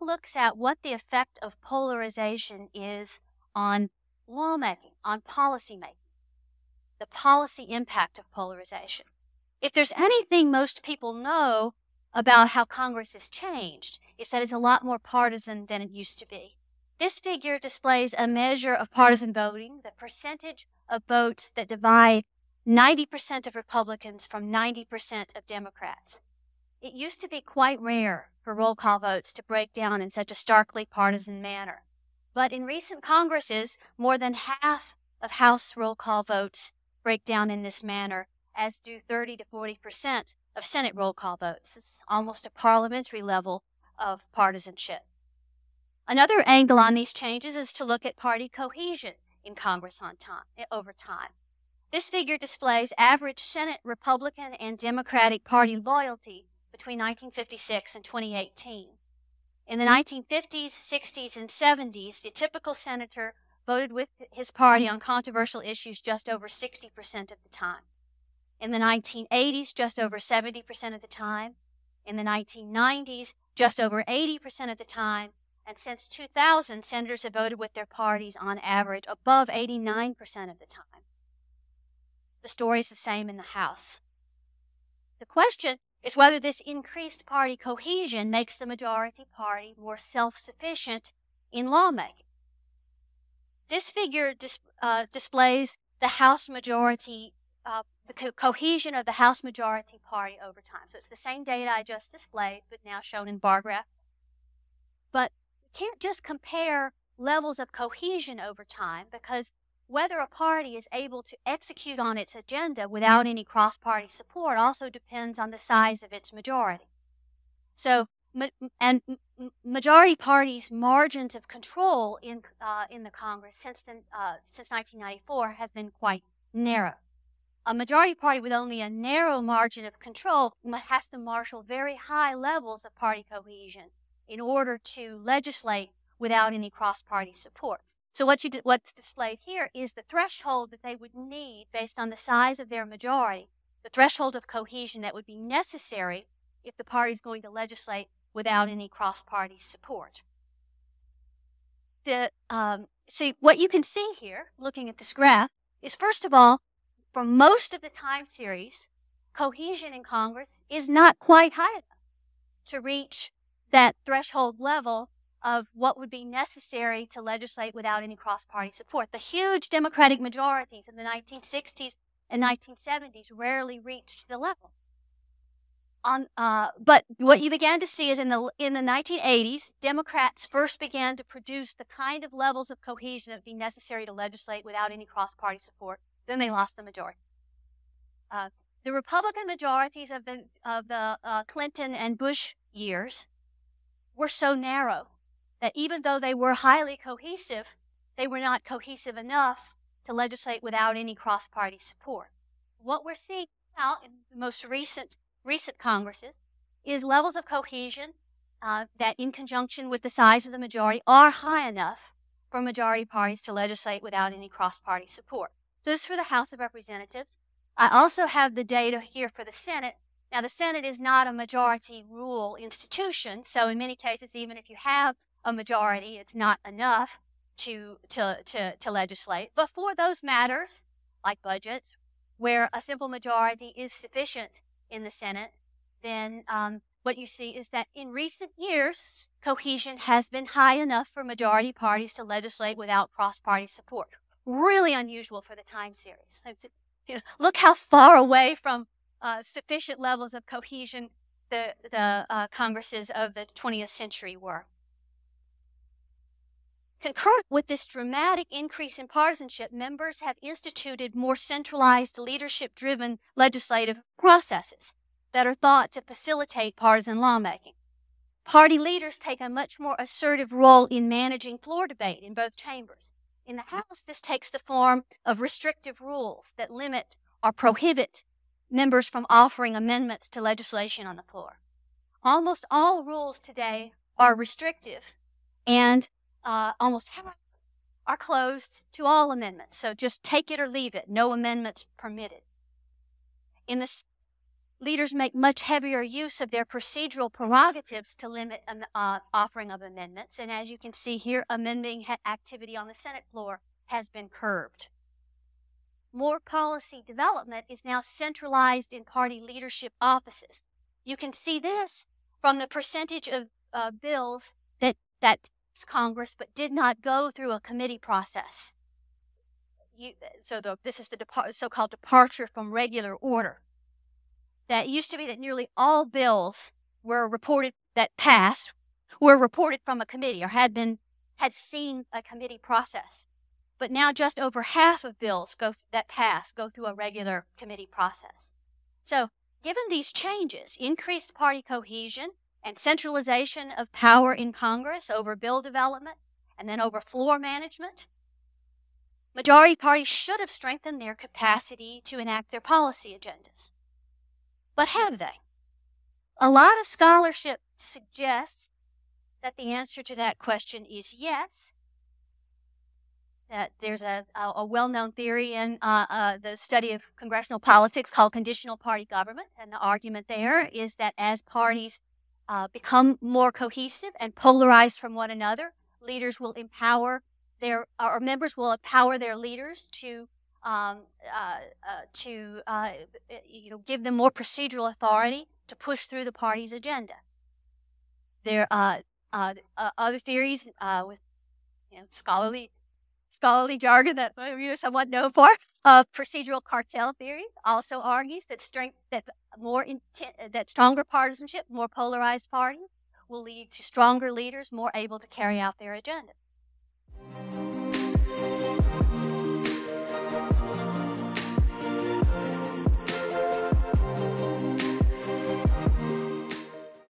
looks at what the effect of polarization is on lawmaking, on policymaking, the policy impact of polarization. If there's anything most people know about how Congress has changed, it's that it's a lot more partisan than it used to be. This figure displays a measure of partisan voting, the percentage of votes that divide 90% of Republicans from 90% of Democrats. It used to be quite rare for roll call votes to break down in such a starkly partisan manner. But in recent Congresses, more than half of House roll call votes break down in this manner, as do 30 to 40% of Senate roll call votes. It's almost a parliamentary level of partisanship. Another angle on these changes is to look at party cohesion in Congress on time, eh, over time. This figure displays average Senate Republican and Democratic Party loyalty between 1956 and 2018. In the 1950s, 60s, and 70s, the typical senator voted with his party on controversial issues just over 60% of the time. In the 1980s, just over 70% of the time. In the 1990s, just over 80% of the time. And since 2000, senators have voted with their parties on average above 89% of the time. The story is the same in the House. The question is whether this increased party cohesion makes the majority party more self sufficient in lawmaking. This figure dis- uh, displays the House majority, uh, the co- cohesion of the House majority party over time. So it's the same data I just displayed, but now shown in bar graph. But you can't just compare levels of cohesion over time because whether a party is able to execute on its agenda without any cross party support also depends on the size of its majority. So, and majority parties' margins of control in, uh, in the Congress since, the, uh, since 1994 have been quite narrow. A majority party with only a narrow margin of control has to marshal very high levels of party cohesion in order to legislate without any cross party support. So what you what's displayed here is the threshold that they would need based on the size of their majority, the threshold of cohesion that would be necessary if the party is going to legislate without any cross party support. The, um, so what you can see here, looking at this graph, is first of all, for most of the time series, cohesion in Congress is not quite high enough to reach that threshold level of what would be necessary to legislate without any cross party support. The huge Democratic majorities in the 1960s and 1970s rarely reached the level. On, uh, but what you began to see is in the in the 1980s, Democrats first began to produce the kind of levels of cohesion that would be necessary to legislate without any cross-party support. Then they lost the majority. Uh, the Republican majorities of the of the uh, Clinton and Bush years were so narrow that even though they were highly cohesive, they were not cohesive enough to legislate without any cross party support. What we're seeing now in the most recent, recent Congresses is levels of cohesion uh, that, in conjunction with the size of the majority, are high enough for majority parties to legislate without any cross party support. This is for the House of Representatives. I also have the data here for the Senate. Now, the Senate is not a majority rule institution, so in many cases, even if you have a majority. It's not enough to, to, to, to legislate. But for those matters, like budgets, where a simple majority is sufficient in the Senate, then um, what you see is that in recent years, cohesion has been high enough for majority parties to legislate without cross party support. Really unusual for the time series. Look how far away from uh, sufficient levels of cohesion the, the uh, Congresses of the 20th century were. Concurrent with this dramatic increase in partisanship, members have instituted more centralized, leadership driven legislative processes that are thought to facilitate partisan lawmaking. Party leaders take a much more assertive role in managing floor debate in both chambers. In the House, this takes the form of restrictive rules that limit or prohibit members from offering amendments to legislation on the floor. Almost all rules today are restrictive and uh, almost are closed to all amendments. So just take it or leave it. No amendments permitted. In the, leaders make much heavier use of their procedural prerogatives to limit um, uh, offering of amendments. And as you can see here, amending activity on the Senate floor has been curbed. More policy development is now centralized in party leadership offices. You can see this from the percentage of uh, bills that that Congress but did not go through a committee process. You, so the, this is the so-called departure from regular order. That used to be that nearly all bills were reported that passed were reported from a committee or had been had seen a committee process. But now just over half of bills go that pass go through a regular committee process. So, given these changes, increased party cohesion and centralization of power in Congress over bill development and then over floor management, majority parties should have strengthened their capacity to enact their policy agendas. But have they? A lot of scholarship suggests that the answer to that question is yes, that there's a, a, a well-known theory in uh, uh, the study of congressional politics called conditional party government, and the argument there is that as parties uh, become more cohesive and polarized from one another, leaders will empower their or members will empower their leaders to um, uh, uh, to uh, you know give them more procedural authority to push through the party's agenda. There are other theories with you know, scholarly scholarly jargon that are somewhat known for. Uh, procedural cartel theory also argues that strength, that more intent, that stronger partisanship, more polarized party, will lead to stronger leaders more able to carry out their agenda.